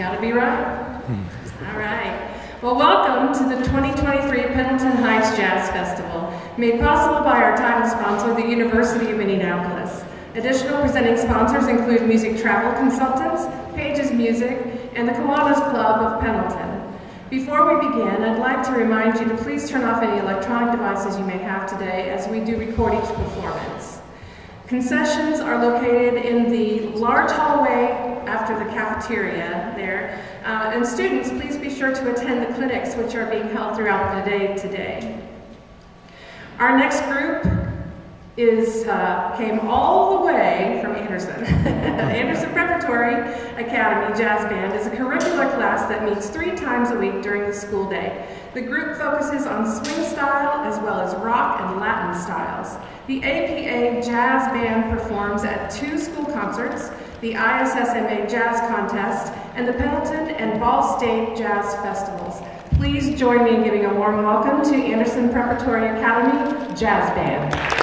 Gotta be right. All right. Well, welcome to the 2023 Pendleton Heights Jazz Festival, made possible by our title sponsor, the University of Indianapolis. Additional presenting sponsors include Music Travel Consultants, Paige's Music, and the Kiwanis Club of Pendleton. Before we begin, I'd like to remind you to please turn off any electronic devices you may have today as we do record each performance. Concessions are located in the large hallway after the cafeteria there. Uh, and students, please be sure to attend the clinics which are being held throughout the day today. Our next group is uh, came all the way from Anderson. Anderson Preparatory Academy Jazz Band is a curricular class that meets three times a week during the school day. The group focuses on swing style as well as rock and Latin styles. The APA Jazz Band performs at two school concerts, the ISSMA Jazz Contest, and the Pendleton and Ball State Jazz Festivals. Please join me in giving a warm welcome to Anderson Preparatory Academy Jazz Band.